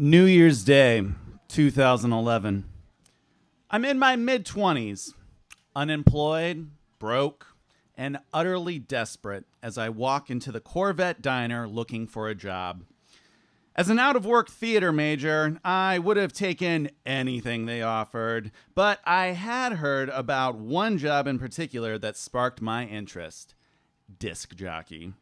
New Year's Day, 2011. I'm in my mid 20s, unemployed, broke, and utterly desperate as I walk into the Corvette diner looking for a job. As an out of work theater major, I would have taken anything they offered, but I had heard about one job in particular that sparked my interest disc jockey.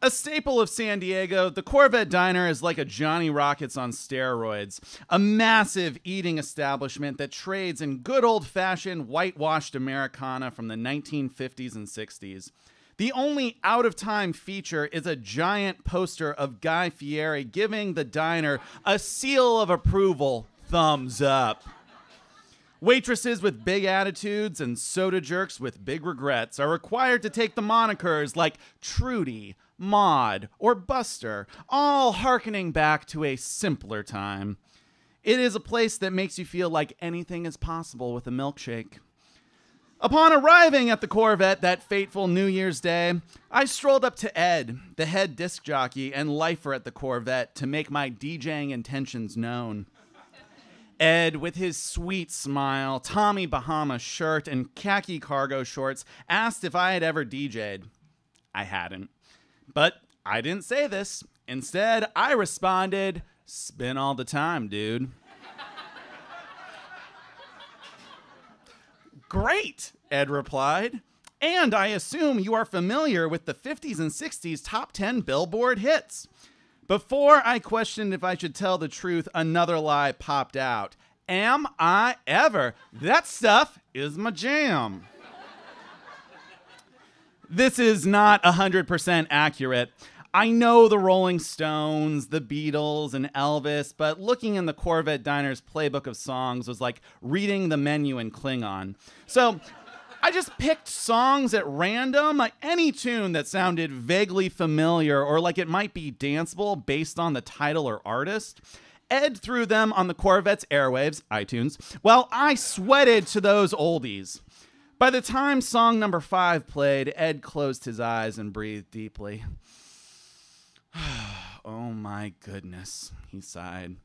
A staple of San Diego, the Corvette Diner is like a Johnny Rockets on steroids, a massive eating establishment that trades in good old fashioned whitewashed Americana from the 1950s and 60s. The only out of time feature is a giant poster of Guy Fieri giving the diner a seal of approval, thumbs up. Waitresses with big attitudes and soda jerks with big regrets are required to take the monikers like Trudy, Maud, or Buster, all hearkening back to a simpler time. It is a place that makes you feel like anything is possible with a milkshake. Upon arriving at the Corvette that fateful New Year's Day, I strolled up to Ed, the head disc jockey and lifer at the Corvette, to make my DJing intentions known. Ed, with his sweet smile, Tommy Bahama shirt, and khaki cargo shorts, asked if I had ever DJ'd. I hadn't. But I didn't say this. Instead, I responded, spin all the time, dude. Great, Ed replied. And I assume you are familiar with the 50s and 60s top 10 Billboard hits. Before I questioned if I should tell the truth, another lie popped out. Am I ever? That stuff is my jam. this is not 100% accurate. I know the Rolling Stones, the Beatles, and Elvis, but looking in the Corvette Diner's playbook of songs was like reading the menu in Klingon. So I just picked songs at random, like any tune that sounded vaguely familiar or like it might be danceable based on the title or artist. Ed threw them on the Corvette's airwaves, iTunes, while I sweated to those oldies. By the time song number five played, Ed closed his eyes and breathed deeply. oh my goodness, he sighed.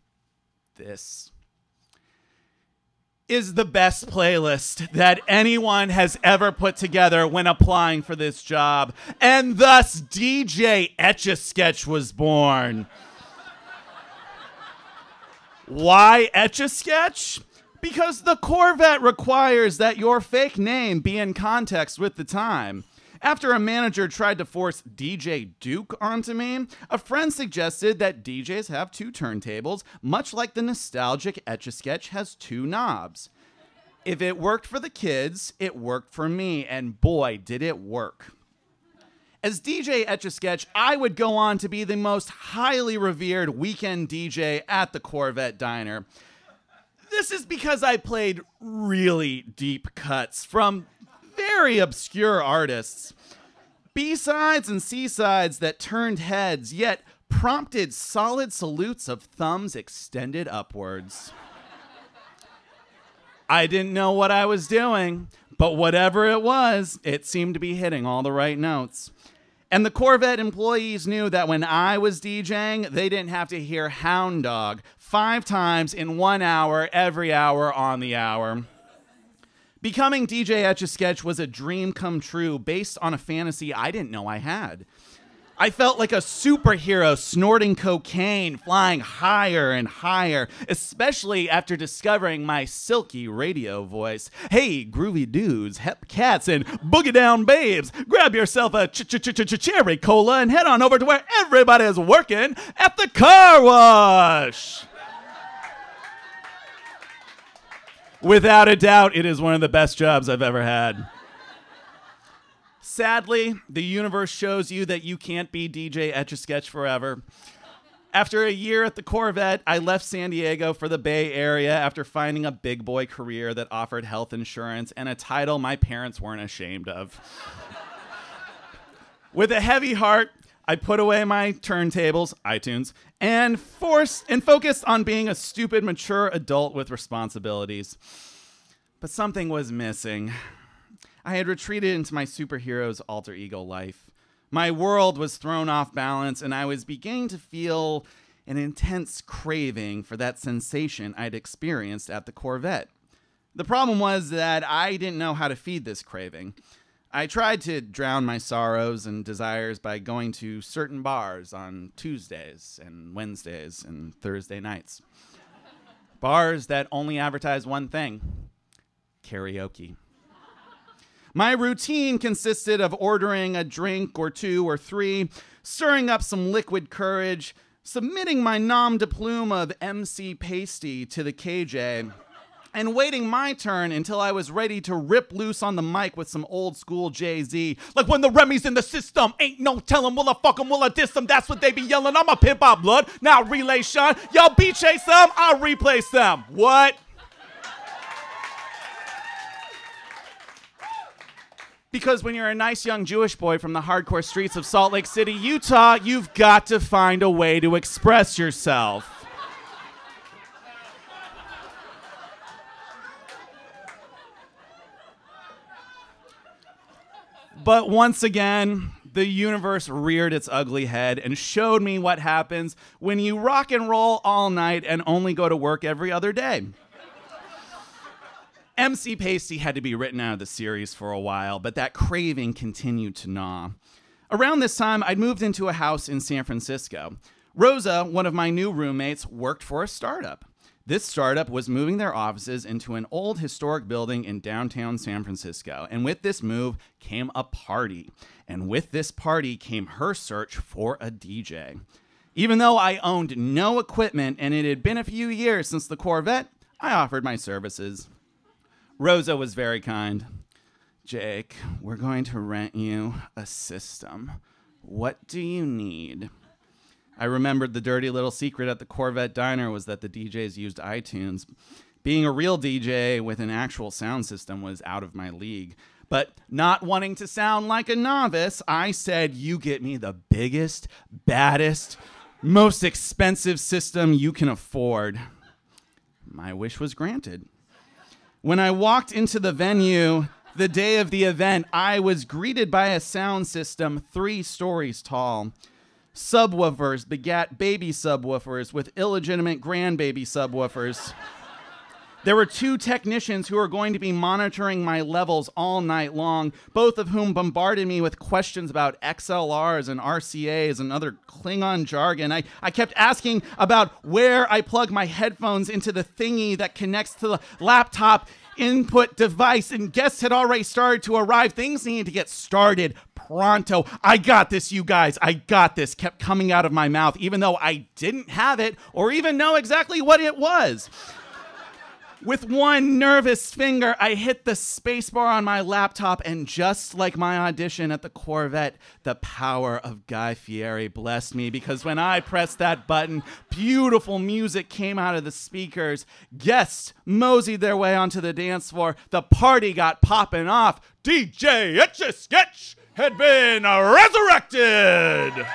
This is the best playlist that anyone has ever put together when applying for this job. And thus, DJ Etch a Sketch was born. Why Etch a Sketch? Because the Corvette requires that your fake name be in context with the time. After a manager tried to force DJ Duke onto me, a friend suggested that DJs have two turntables, much like the nostalgic Etch a Sketch has two knobs. If it worked for the kids, it worked for me, and boy, did it work. As DJ Etch a Sketch, I would go on to be the most highly revered weekend DJ at the Corvette Diner. This is because I played really deep cuts from very obscure artists. B sides and C sides that turned heads, yet prompted solid salutes of thumbs extended upwards. I didn't know what I was doing, but whatever it was, it seemed to be hitting all the right notes. And the Corvette employees knew that when I was DJing, they didn't have to hear Hound Dog five times in one hour, every hour on the hour. Becoming DJ Etch a Sketch was a dream come true based on a fantasy I didn't know I had. I felt like a superhero snorting cocaine, flying higher and higher, especially after discovering my silky radio voice. Hey, groovy dudes, hep cats, and boogie down babes, grab yourself a ch ch ch ch cherry cola and head on over to where everybody is working at the car wash. Without a doubt, it is one of the best jobs I've ever had. Sadly, the universe shows you that you can't be DJ Etch a Sketch forever. After a year at the Corvette, I left San Diego for the Bay Area after finding a big boy career that offered health insurance and a title my parents weren't ashamed of. With a heavy heart, I put away my turntables, iTunes, and forced and focused on being a stupid, mature adult with responsibilities. But something was missing. I had retreated into my superhero's alter ego life. My world was thrown off balance, and I was beginning to feel an intense craving for that sensation I'd experienced at the Corvette. The problem was that I didn't know how to feed this craving. I tried to drown my sorrows and desires by going to certain bars on Tuesdays and Wednesdays and Thursday nights. bars that only advertise one thing karaoke. My routine consisted of ordering a drink or two or three, stirring up some liquid courage, submitting my nom de plume of MC Pasty to the KJ and waiting my turn until I was ready to rip loose on the mic with some old school Jay Z. Like when the Remy's in the system, ain't no tellin', will I fuck 'em, will I diss 'em? That's what they be yelling. I'm a pimp out blood. Now relay Sean. Y'all beat chase them, I'll replace them. What? Because when you're a nice young Jewish boy from the hardcore streets of Salt Lake City, Utah, you've got to find a way to express yourself. But once again, the universe reared its ugly head and showed me what happens when you rock and roll all night and only go to work every other day. MC Pasty had to be written out of the series for a while, but that craving continued to gnaw. Around this time, I'd moved into a house in San Francisco. Rosa, one of my new roommates, worked for a startup. This startup was moving their offices into an old historic building in downtown San Francisco. And with this move came a party. And with this party came her search for a DJ. Even though I owned no equipment and it had been a few years since the Corvette, I offered my services. Rosa was very kind. Jake, we're going to rent you a system. What do you need? I remembered the dirty little secret at the Corvette diner was that the DJs used iTunes. Being a real DJ with an actual sound system was out of my league. But not wanting to sound like a novice, I said, You get me the biggest, baddest, most expensive system you can afford. My wish was granted. When I walked into the venue the day of the event, I was greeted by a sound system three stories tall subwoofers begat baby subwoofers with illegitimate grandbaby subwoofers. There were two technicians who were going to be monitoring my levels all night long, both of whom bombarded me with questions about XLRs and RCAs and other Klingon jargon. I, I kept asking about where I plug my headphones into the thingy that connects to the laptop input device, and guests had already started to arrive. Things needed to get started pronto. I got this, you guys. I got this. Kept coming out of my mouth, even though I didn't have it or even know exactly what it was. With one nervous finger, I hit the spacebar on my laptop, and just like my audition at the Corvette, the power of Guy Fieri blessed me because when I pressed that button, beautiful music came out of the speakers. Guests moseyed their way onto the dance floor. The party got popping off. DJ Etch a Sketch had been resurrected.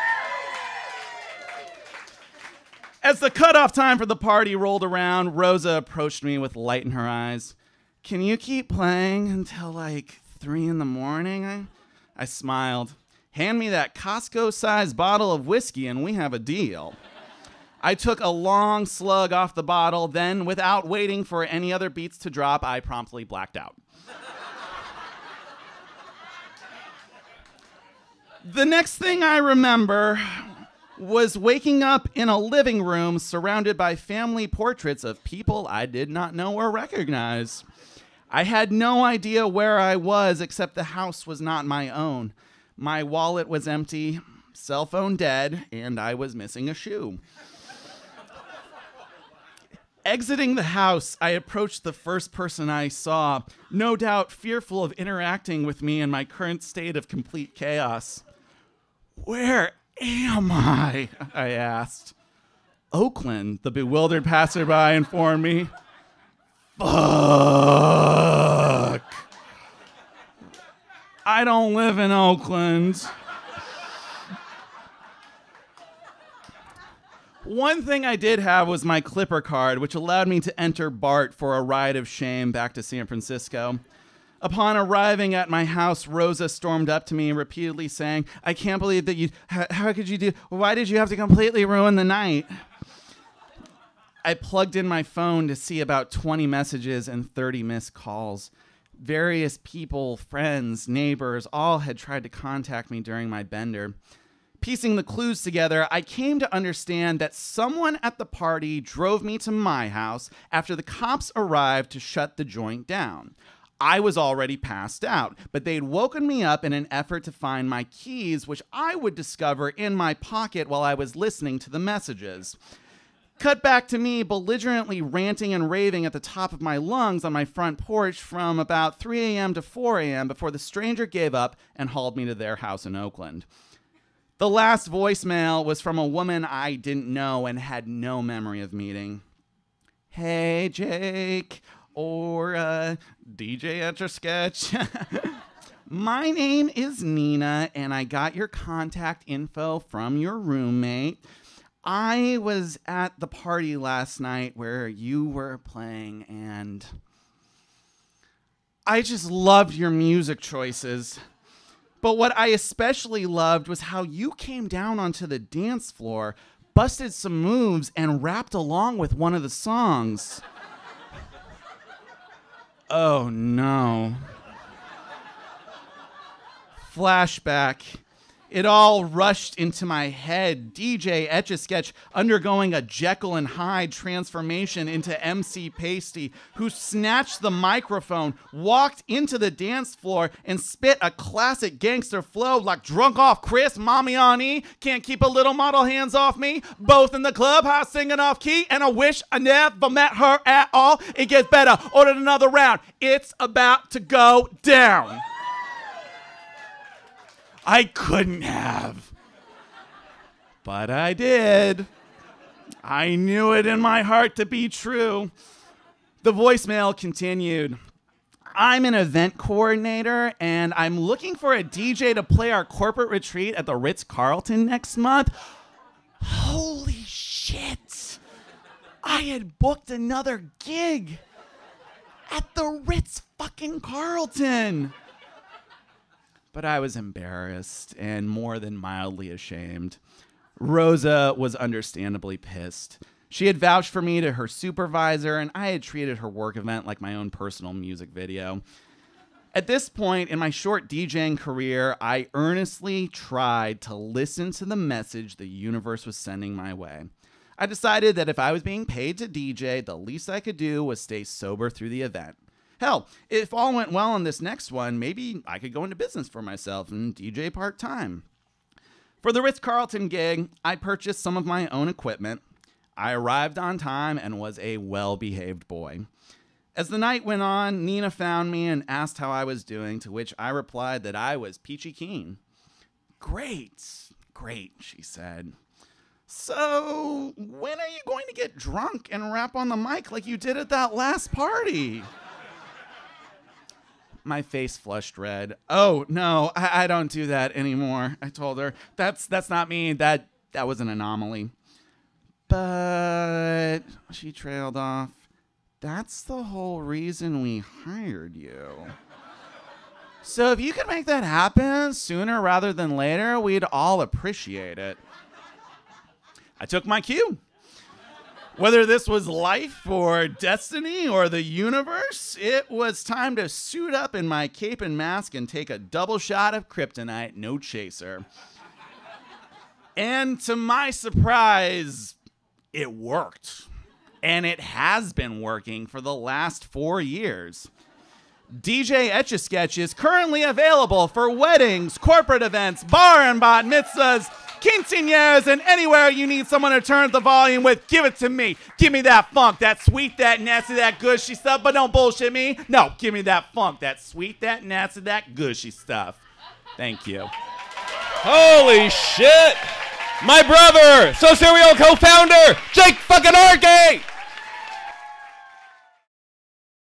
As the cutoff time for the party rolled around, Rosa approached me with light in her eyes. Can you keep playing until like three in the morning? I, I smiled. Hand me that Costco sized bottle of whiskey and we have a deal. I took a long slug off the bottle, then, without waiting for any other beats to drop, I promptly blacked out. The next thing I remember was waking up in a living room surrounded by family portraits of people I did not know or recognize. I had no idea where I was, except the house was not my own. My wallet was empty, cell phone dead, and I was missing a shoe. Exiting the house, I approached the first person I saw, no doubt fearful of interacting with me in my current state of complete chaos. Where am I? I asked. Oakland, the bewildered passerby informed me. Fuck. I don't live in Oakland. One thing I did have was my Clipper card, which allowed me to enter BART for a ride of shame back to San Francisco. Upon arriving at my house, Rosa stormed up to me, repeatedly saying, I can't believe that you, how, how could you do, why did you have to completely ruin the night? I plugged in my phone to see about 20 messages and 30 missed calls. Various people, friends, neighbors, all had tried to contact me during my bender. Piecing the clues together, I came to understand that someone at the party drove me to my house after the cops arrived to shut the joint down. I was already passed out, but they'd woken me up in an effort to find my keys, which I would discover in my pocket while I was listening to the messages. Cut back to me belligerently ranting and raving at the top of my lungs on my front porch from about 3 a.m. to 4 a.m. before the stranger gave up and hauled me to their house in Oakland. The last voicemail was from a woman I didn't know and had no memory of meeting. Hey, Jake, or uh, DJ Etch a Sketch. My name is Nina, and I got your contact info from your roommate. I was at the party last night where you were playing, and I just loved your music choices. But what I especially loved was how you came down onto the dance floor, busted some moves, and rapped along with one of the songs. Oh no. Flashback. It all rushed into my head. DJ Etch a Sketch undergoing a Jekyll and Hyde transformation into MC Pasty, who snatched the microphone, walked into the dance floor, and spit a classic gangster flow like drunk off Chris, mommy on E, can't keep a little model hands off me. Both in the clubhouse singing off key, and I wish I never met her at all. It gets better. Ordered another round. It's about to go down. I couldn't have. But I did. I knew it in my heart to be true. The voicemail continued. I'm an event coordinator and I'm looking for a DJ to play our corporate retreat at the Ritz Carlton next month. Holy shit! I had booked another gig at the Ritz fucking Carlton but I was embarrassed and more than mildly ashamed. Rosa was understandably pissed. She had vouched for me to her supervisor, and I had treated her work event like my own personal music video. At this point in my short DJing career, I earnestly tried to listen to the message the universe was sending my way. I decided that if I was being paid to DJ, the least I could do was stay sober through the event. Hell, if all went well on this next one, maybe I could go into business for myself and DJ part time. For the Ritz Carlton gig, I purchased some of my own equipment. I arrived on time and was a well behaved boy. As the night went on, Nina found me and asked how I was doing, to which I replied that I was peachy keen. Great, great, she said. So, when are you going to get drunk and rap on the mic like you did at that last party? My face flushed red. Oh no, I, I don't do that anymore. I told her that's that's not me. That that was an anomaly. But she trailed off. That's the whole reason we hired you. So if you could make that happen sooner rather than later, we'd all appreciate it. I took my cue. Whether this was life or destiny or the universe, it was time to suit up in my cape and mask and take a double shot of kryptonite, no chaser. and to my surprise, it worked. And it has been working for the last four years. DJ Etch a Sketch is currently available for weddings, corporate events, bar and bat mitzvahs, quinceañeras, and anywhere you need someone to turn the volume with, give it to me. Give me that funk, that sweet, that nasty, that gushy stuff, but don't bullshit me. No, give me that funk, that sweet, that nasty, that gushy stuff. Thank you. Holy shit! My brother, So Say We All co-founder, Jake fucking Arky!